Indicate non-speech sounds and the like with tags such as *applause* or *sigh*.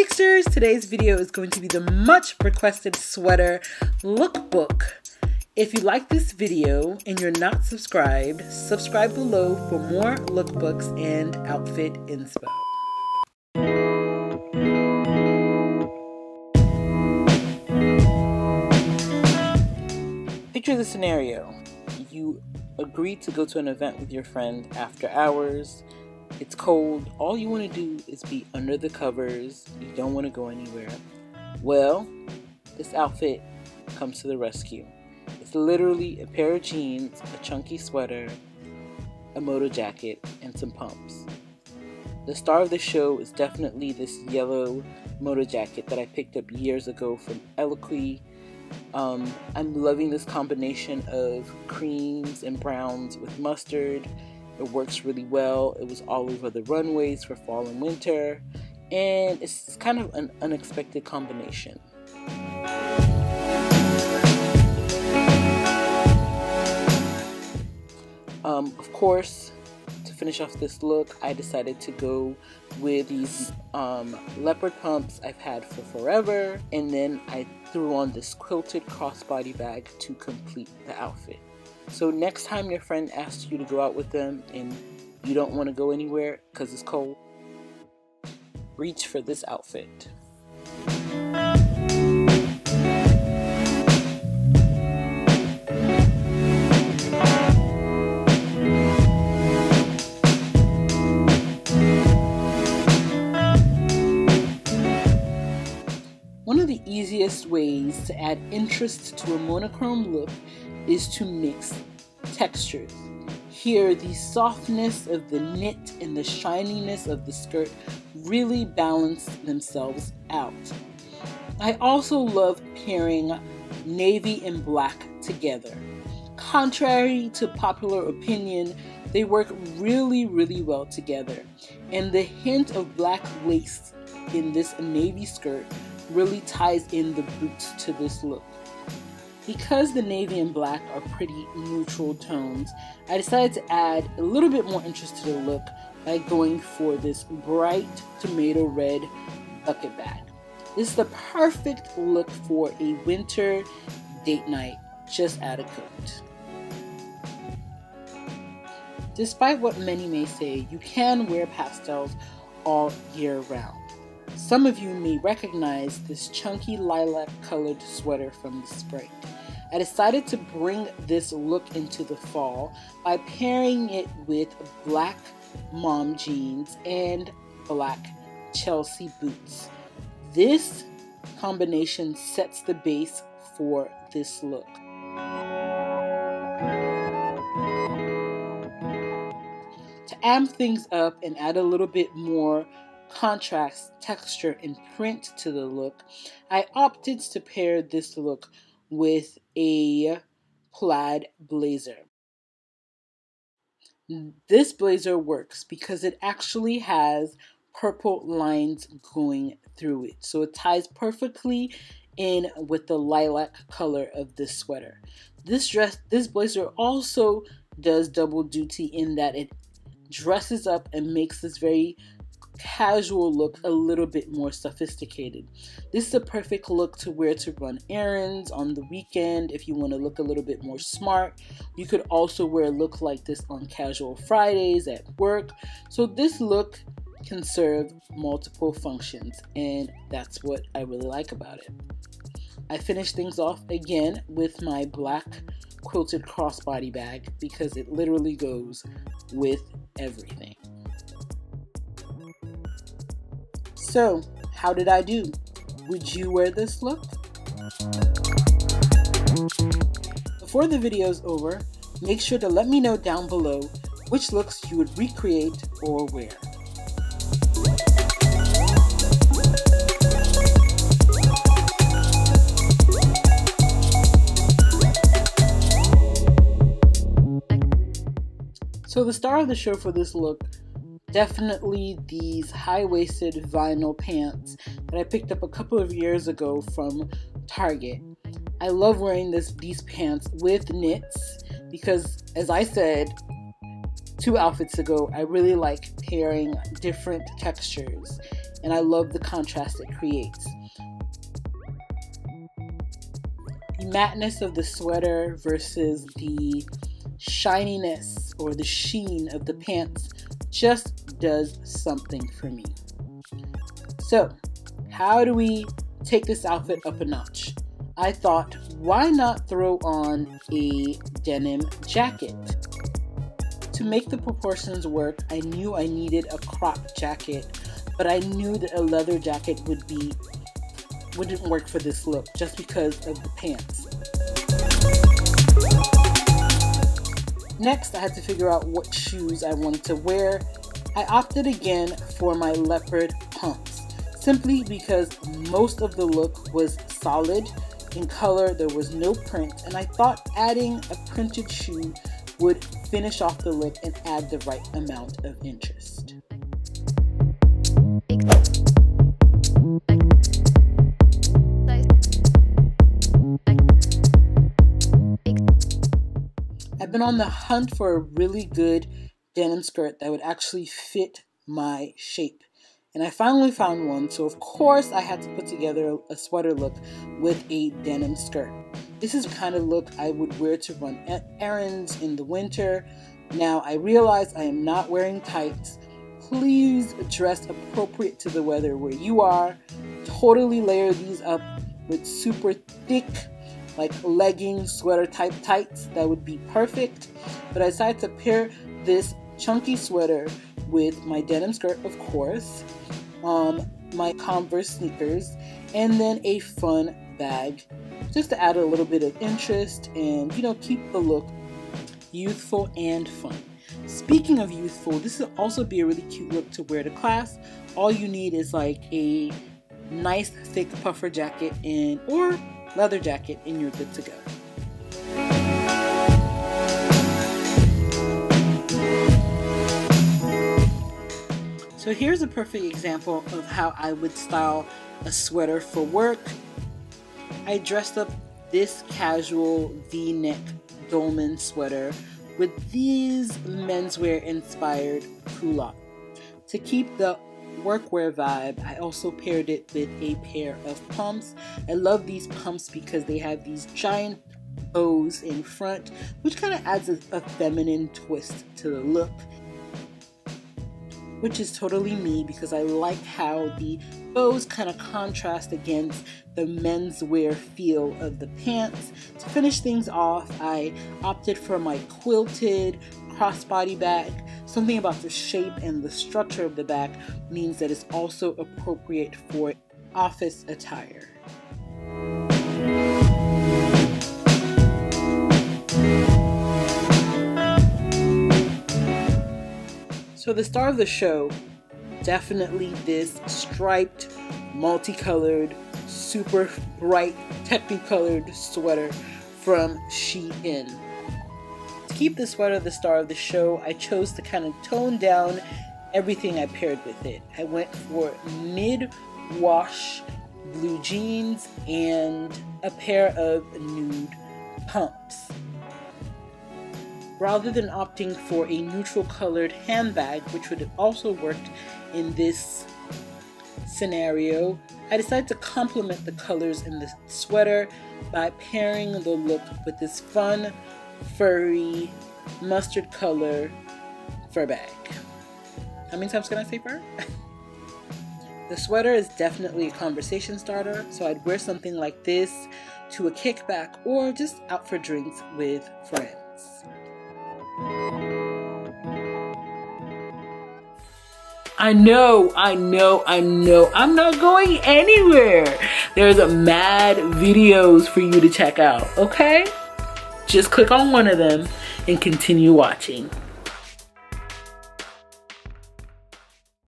Chicsters! Today's video is going to be the much requested sweater lookbook. If you like this video and you're not subscribed, subscribe below for more lookbooks and outfit inspo. Picture the scenario. You agree to go to an event with your friend after hours. It's cold. All you want to do is be under the covers. You don't want to go anywhere. Well, this outfit comes to the rescue. It's literally a pair of jeans, a chunky sweater, a moto jacket, and some pumps. The star of the show is definitely this yellow moto jacket that I picked up years ago from Eloquii. Um, I'm loving this combination of creams and browns with mustard. It works really well. It was all over the runways for fall and winter, and it's kind of an unexpected combination. Um, of course, to finish off this look, I decided to go with these um, leopard pumps I've had for forever, and then I threw on this quilted crossbody bag to complete the outfit. So next time your friend asks you to go out with them and you don't want to go anywhere because it's cold, reach for this outfit. One of the easiest ways to add interest to a monochrome look is to mix textures. Here, the softness of the knit and the shininess of the skirt really balance themselves out. I also love pairing navy and black together. Contrary to popular opinion, they work really, really well together. And the hint of black lace in this navy skirt really ties in the boots to this look. Because the navy and black are pretty neutral tones, I decided to add a little bit more interest to the look by going for this bright tomato red bucket bag. This is the perfect look for a winter date night. Just add a coat. Despite what many may say, you can wear pastels all year round. Some of you may recognize this chunky lilac colored sweater from the spring. I decided to bring this look into the fall by pairing it with black mom jeans and black Chelsea boots. This combination sets the base for this look. To amp things up and add a little bit more contrast, texture, and print to the look, I opted to pair this look with a plaid blazer. This blazer works because it actually has purple lines going through it. So it ties perfectly in with the lilac color of this sweater. This dress, this blazer also does double duty in that it dresses up and makes this very casual look a little bit more sophisticated. This is a perfect look to wear to run errands on the weekend if you want to look a little bit more smart. You could also wear a look like this on casual Fridays at work. So this look can serve multiple functions and that's what I really like about it. I finished things off again with my black quilted crossbody bag because it literally goes with everything. So, how did I do? Would you wear this look? Before the video is over, make sure to let me know down below which looks you would recreate or wear. So the star of the show for this look definitely these high-waisted vinyl pants that I picked up a couple of years ago from Target. I love wearing this these pants with knits because as I said two outfits ago, I really like pairing different textures and I love the contrast it creates. The mateness of the sweater versus the shininess or the sheen of the pants just does something for me. So, how do we take this outfit up a notch? I thought, why not throw on a denim jacket? To make the proportions work, I knew I needed a crop jacket, but I knew that a leather jacket would be wouldn't work for this look just because of the pants. Next, I had to figure out what shoes I wanted to wear. I opted again for my leopard pumps, simply because most of the look was solid in color, there was no print, and I thought adding a printed shoe would finish off the look and add the right amount of interest. I've been on the hunt for a really good denim skirt that would actually fit my shape. And I finally found one, so of course I had to put together a sweater look with a denim skirt. This is the kind of look I would wear to run errands in the winter. Now I realize I am not wearing tights. Please dress appropriate to the weather where you are. Totally layer these up with super thick like leggings, sweater type tights. That would be perfect. But I decided to pair this chunky sweater with my denim skirt, of course, um, my Converse sneakers, and then a fun bag just to add a little bit of interest and, you know, keep the look youthful and fun. Speaking of youthful, this would also be a really cute look to wear to class. All you need is like a nice thick puffer jacket and or leather jacket, and you're good to go. So here's a perfect example of how I would style a sweater for work. I dressed up this casual v-neck dolman sweater with these menswear inspired culottes. To keep the workwear vibe, I also paired it with a pair of pumps. I love these pumps because they have these giant bows in front, which kind of adds a, a feminine twist to the look which is totally me because I like how the bows kind of contrast against the menswear feel of the pants. To finish things off, I opted for my quilted crossbody bag. Something about the shape and the structure of the back means that it's also appropriate for office attire. So the star of the show, definitely this striped, multicolored, super bright, technicolored sweater from Shein keep the sweater the star of the show, I chose to kind of tone down everything I paired with it. I went for mid wash blue jeans and a pair of nude pumps. Rather than opting for a neutral colored handbag, which would have also worked in this scenario, I decided to complement the colors in the sweater by pairing the look with this fun furry, mustard color fur bag. How many times can I say fur? *laughs* the sweater is definitely a conversation starter, so I'd wear something like this to a kickback or just out for drinks with friends. I know, I know, I know. I'm not going anywhere. There's a mad videos for you to check out, okay? Just click on one of them and continue watching.